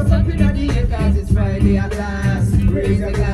up in the air cause it's Friday at last. Raise a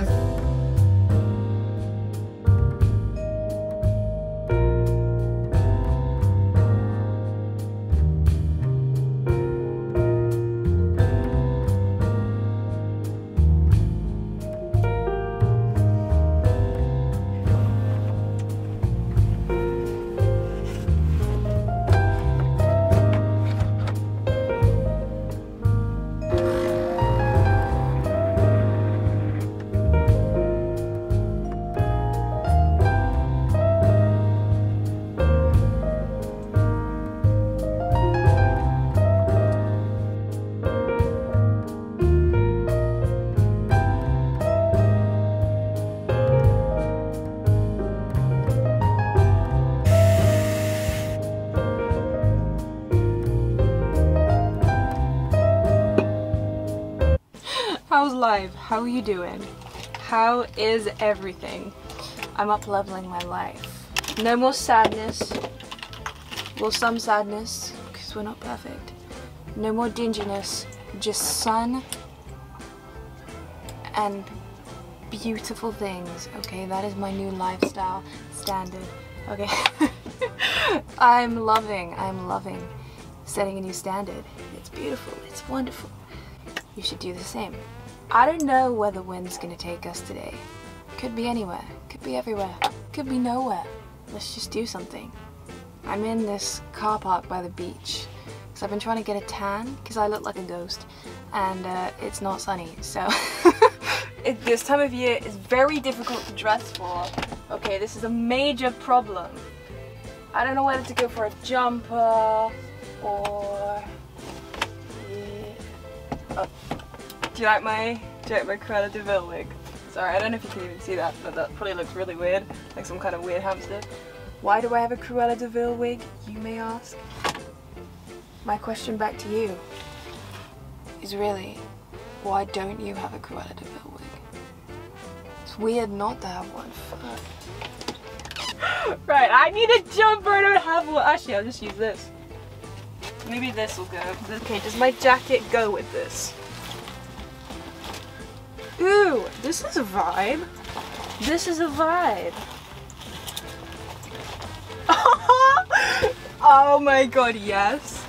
How are you doing? How is everything? I'm up leveling my life. No more sadness. Well, some sadness, because we're not perfect. No more dinginess. Just sun and beautiful things. Okay, that is my new lifestyle standard. Okay. I'm loving, I'm loving setting a new standard. It's beautiful, it's wonderful. You should do the same. I don't know where the wind's gonna take us today. Could be anywhere, could be everywhere, could be nowhere. Let's just do something. I'm in this car park by the beach because I've been trying to get a tan because I look like a ghost and uh, it's not sunny so it, this time of year is very difficult to dress for. Okay, this is a major problem. I don't know whether to go for a jumper or yeah. Do you like my do you like my Cruella de Vil wig? Sorry, I don't know if you can even see that, but that probably looks really weird, like some kind of weird hamster. Why do I have a Cruella de Vil wig, you may ask? My question back to you is really, why don't you have a Cruella de Vil wig? It's weird not to have one. Fuck. right, I need a jumper, I don't have one. Actually, I'll just use this. Maybe this will go. Okay, does my jacket go with this? Ooh, this is a vibe. This is a vibe. oh my god, yes.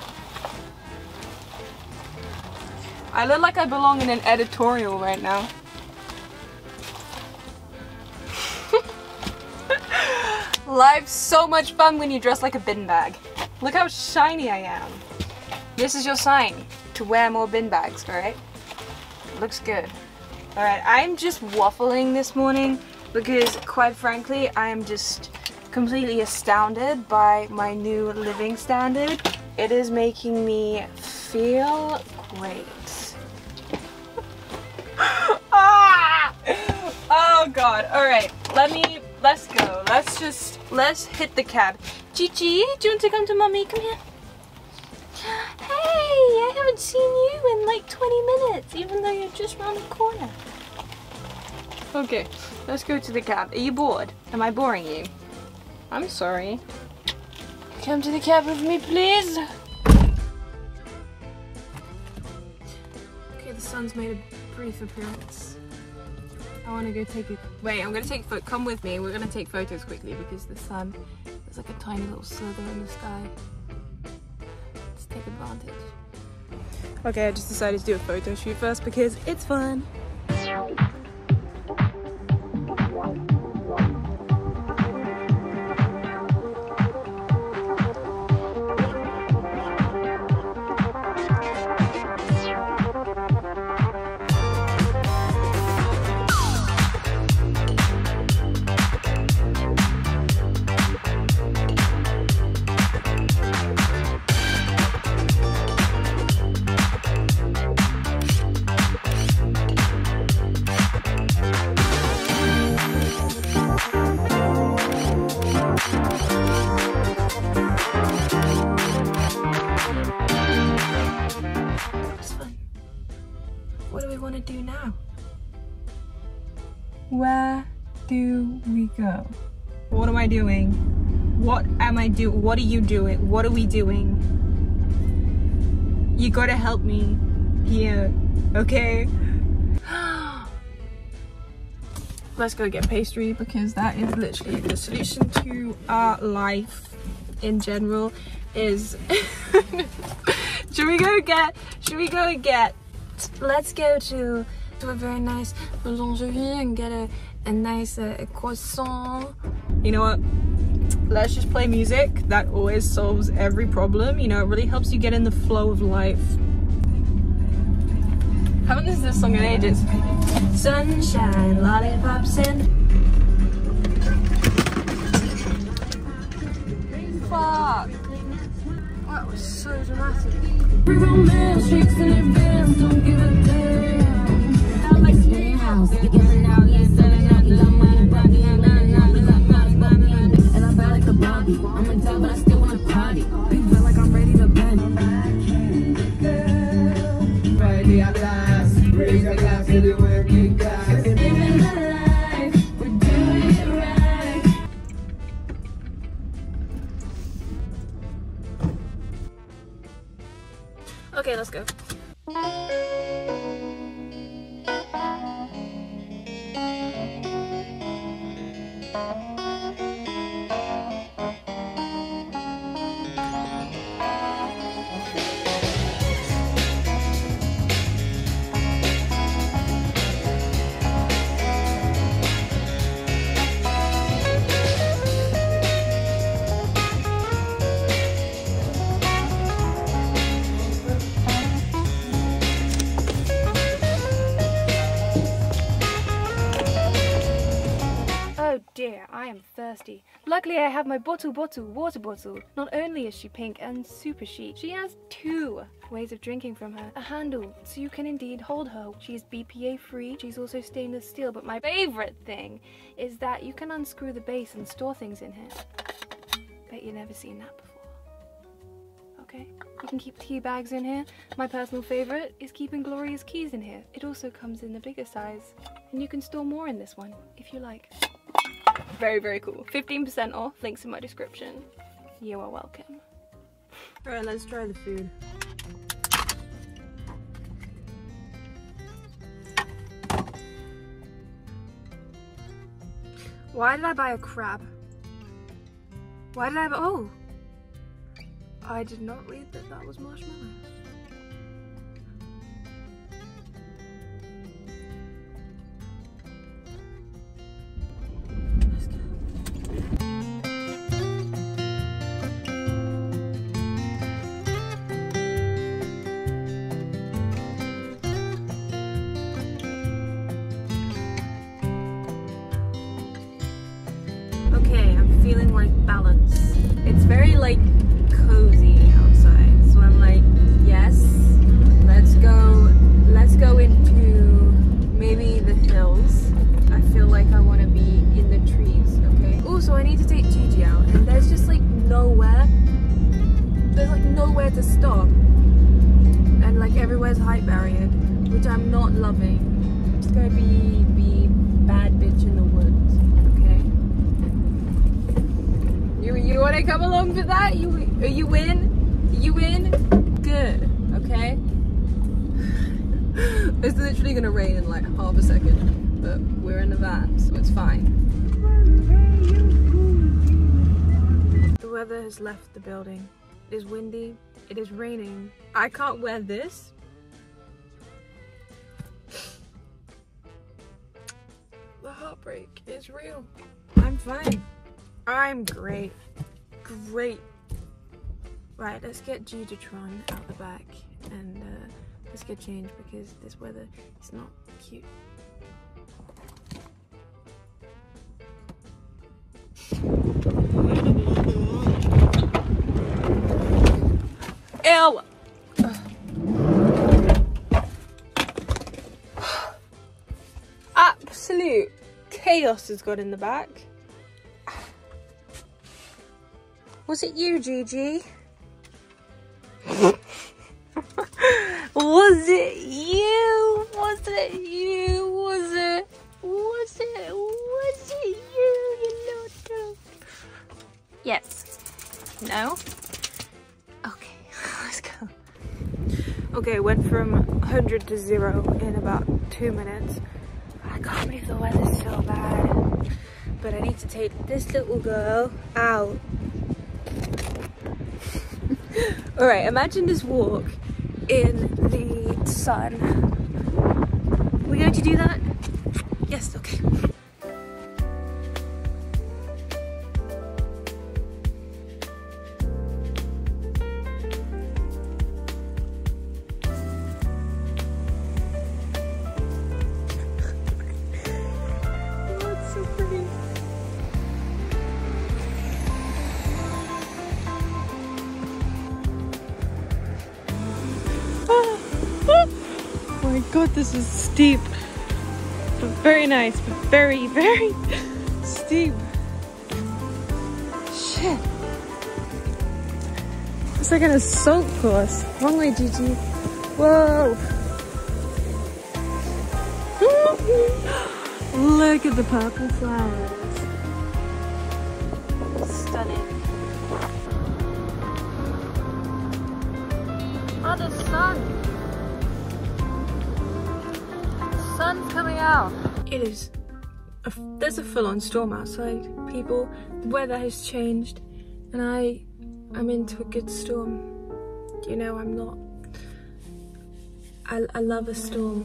I look like I belong in an editorial right now. Life's so much fun when you dress like a bin bag. Look how shiny I am. This is your sign to wear more bin bags, alright? Looks good. Alright, I'm just waffling this morning because quite frankly, I am just completely astounded by my new living standard. It is making me feel great. ah! Oh god, alright, let me, let's go. Let's just, let's hit the cab. Gigi, do you want to come to mommy? Come here. Hey, I haven't seen you in like 20 minutes, even though you're just around the corner. Okay, let's go to the cab. Are you bored? Am I boring you? I'm sorry. Come to the cab with me, please. Okay, the sun's made a brief appearance. I want to go take it. Wait, I'm going to take. Come with me. We're going to take photos quickly because the sun is like a tiny little slither in the sky. Let's take advantage. Okay, I just decided to do a photo shoot first because it's fun. Do? What are you doing? What are we doing? You gotta help me. here, okay? Let's go get pastry because that is literally the solution to our life in general is should we go get should we go get let's go to to a very nice boulangerie and get a, a nice uh, croissant you know what let's just play music that always solves every problem you know it really helps you get in the flow of life. Haven't listened to this song in ages? Sunshine lollipops and fuck. That was so dramatic. Romance chicks in their don't give a damn. I like to stay in house, be giving okay let's go Oh dear, I am thirsty. Luckily I have my Bottle Bottle water bottle. Not only is she pink and super chic, she has two ways of drinking from her. A handle, so you can indeed hold her. She is BPA free, she's also stainless steel, but my favorite thing is that you can unscrew the base and store things in here. Bet you've never seen that before. Okay, you can keep tea bags in here. My personal favorite is keeping Gloria's keys in here. It also comes in the bigger size, and you can store more in this one if you like. Very, very cool. 15% off, links in my description. You are welcome. Alright, let's try the food. Why did I buy a crab? Why did I buy- oh! I did not read that that was marshmallow. Feeling like balance. It's very like cozy outside, so I'm like, yes, let's go. Let's go into maybe the hills. I feel like I want to be in the trees. Okay. Also, I need to take Gigi out, and there's just like nowhere. There's like nowhere to stop, and like everywhere's height barrier, which I'm not loving. I'm just gonna be be bad bitch in the woods. Okay. You you want to come along for that? You you win? You in? Good. Okay. it's literally gonna rain in like half a second, but we're in a van, so it's fine. The weather has left the building. It is windy. It is raining. I can't wear this. The heartbreak is real. I'm fine. I'm great. Great. Right, let's get Gigatron out the back and uh, let's get changed because this weather is not cute. Ew! Absolute chaos has got in the back. Was it you, Gigi? Was it you? Was it you? Was it? Was it? Was it you, you little? Yes. No? Okay, let's go. Okay, went from 100 to zero in about two minutes. I can't believe the weather's so bad. But I need to take this little girl out. Alright, imagine this walk in the sun. we going to do that? Yes, okay. God, this is steep. But very nice, but very, very steep. Shit. It's like an assault course. Wrong way, Gigi. Whoa. Look at the purple flowers. Stunning. Oh, the sun. Sun's coming out. It is. A, there's a full-on storm outside. People, the weather has changed, and I, I'm into a good storm. You know, I'm not. I, I love a storm.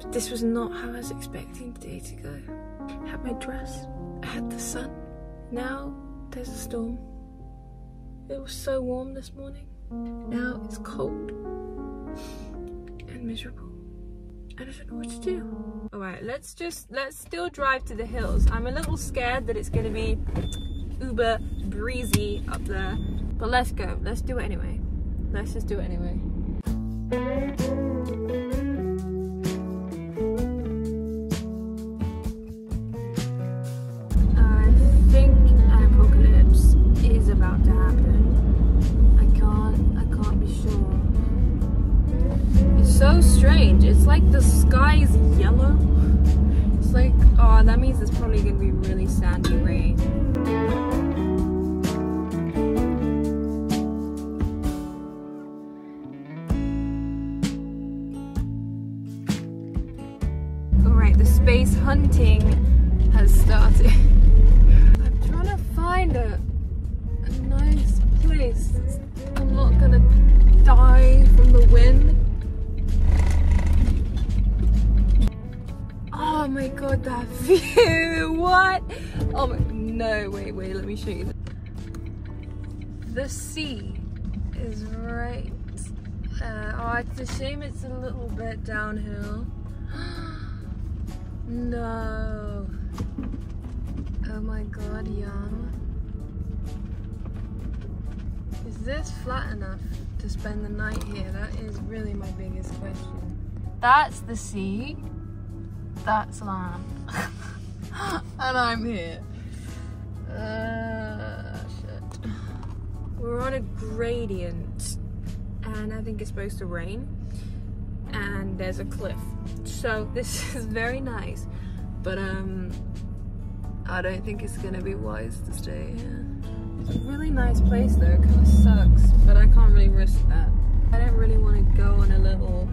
But this was not how I was expecting the day to go. I had my dress, I had the sun. Now there's a storm. It was so warm this morning. Now it's cold and miserable. I don't know what to do. Alright, let's just, let's still drive to the hills. I'm a little scared that it's gonna be uber breezy up there. But let's go, let's do it anyway. Let's just do it anyway. I think an apocalypse is about to happen. So strange. It's like the sky is yellow. It's like, oh, that means it's probably gonna be really sandy rain. Alright, the space hunting has started. I'm trying to find a, a nice place. I'm not gonna die from the wind. Oh my god, that view! What? Oh my, no, wait, wait, let me show you. The sea is right. Uh, oh, it's a shame it's a little bit downhill. No. Oh my god, Yum. Is this flat enough to spend the night here? That is really my biggest question. That's the sea. That's land. and I'm here. Uh, shit. We're on a gradient and I think it's supposed to rain and there's a cliff. So this is very nice, but um, I don't think it's gonna be wise to stay here. It's a really nice place though, it kind of sucks, but I can't really risk that. I don't really want to go on a little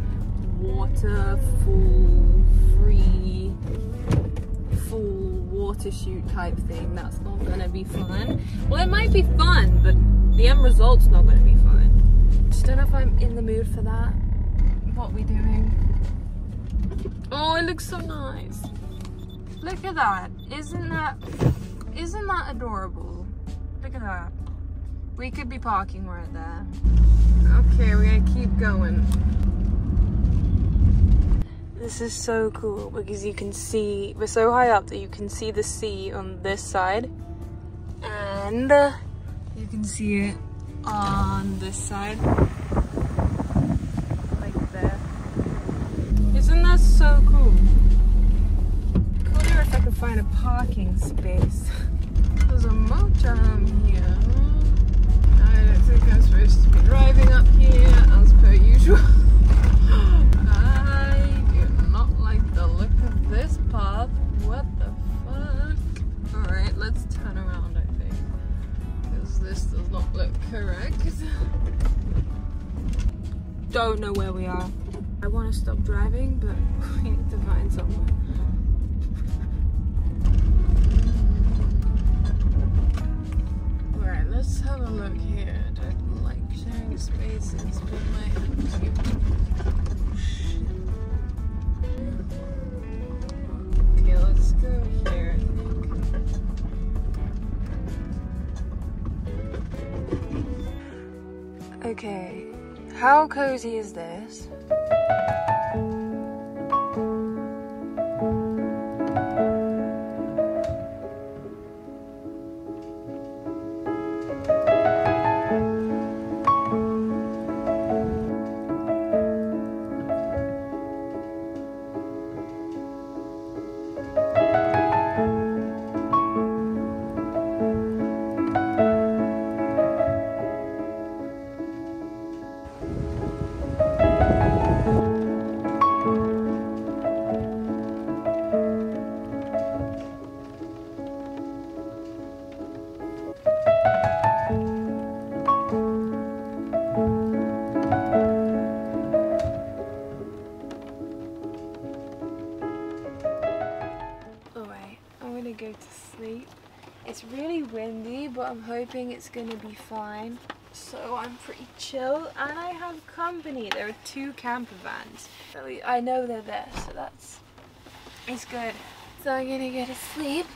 waterfall water shoot type thing. That's not gonna be fun. Well, it might be fun, but the end result's not gonna be fun. Just don't know if I'm in the mood for that. What we doing? Oh, it looks so nice. Look at that. Isn't that isn't that adorable? Look at that. We could be parking right there. Okay, we're gonna keep going. This is so cool because you can see, we're so high up that you can see the sea on this side and uh, you can see it on this side. Like there. Isn't that so cool? Cooler if I could find a parking space. There's a motorhome here. I don't think I'm supposed to be driving up here as per usual. path. What the fuck? Alright, let's turn around, I think. Because this does not look correct. don't know where we are. I want to stop driving, but we need to find somewhere. Alright, let's have a look here. I don't like sharing spaces with my Okay, how cozy is this? It's really windy, but I'm hoping it's gonna be fine. So I'm pretty chill, and I have company. There are two camper vans. I know they're there, so that's it's good. So I'm gonna go to sleep,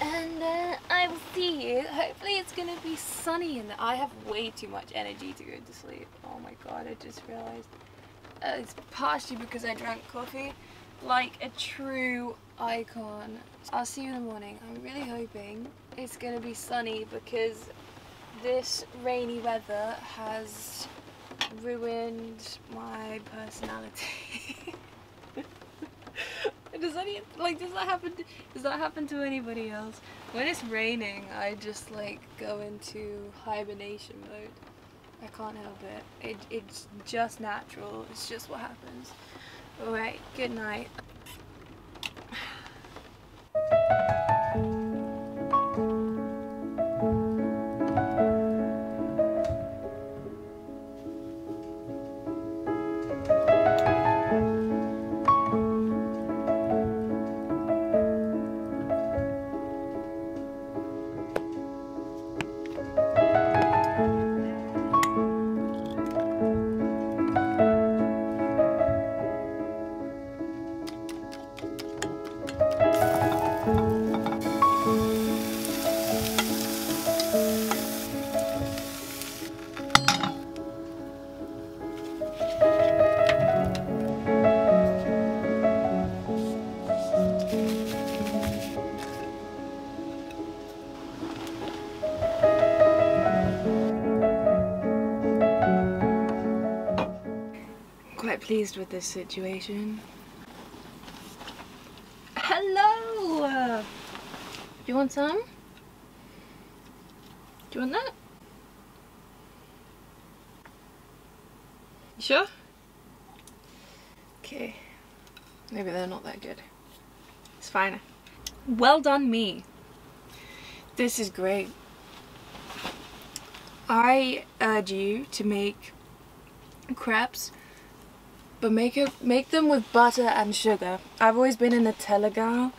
and uh, I will see you. Hopefully, it's gonna be sunny, and I have way too much energy to go to sleep. Oh my god, I just realized. Uh, it's partially because I drank coffee like a true icon. I'll see you in the morning. I'm really hoping it's gonna be sunny because this rainy weather has ruined my personality. does any like does that happen? To, does that happen to anybody else? When it's raining, I just like go into hibernation mode. I can't help it. it. It's just natural. It's just what happens. Alright, good night. Pleased with this situation. Hello! Do you want some? Do you want that? You sure? Okay. Maybe they're not that good. It's fine. Well done me. This is great. I urge you to make crepes but make it make them with butter and sugar. I've always been a Nutella girl,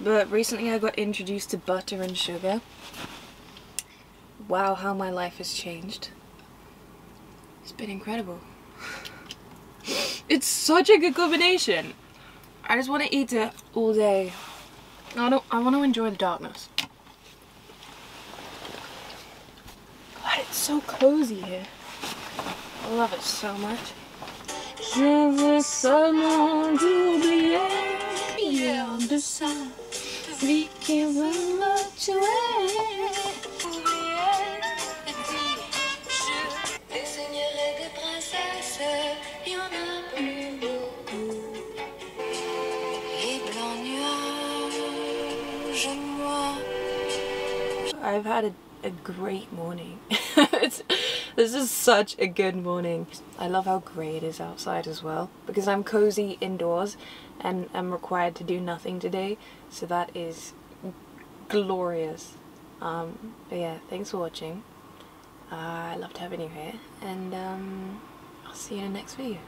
but recently I got introduced to butter and sugar. Wow, how my life has changed. It's been incredible. It's such a good combination. I just want to eat it all day. I don't I want to enjoy the darkness. God, it's so cozy here. I love it so much. Je veux seulement Hier de ça. Lui qui veut me tuer. I've had a, a great morning. it's, this is such a good morning. I love how grey it is outside as well because I'm cozy indoors and I'm required to do nothing today so that is glorious. Um, but yeah, thanks for watching. Uh, I loved having you here and um, I'll see you in the next video.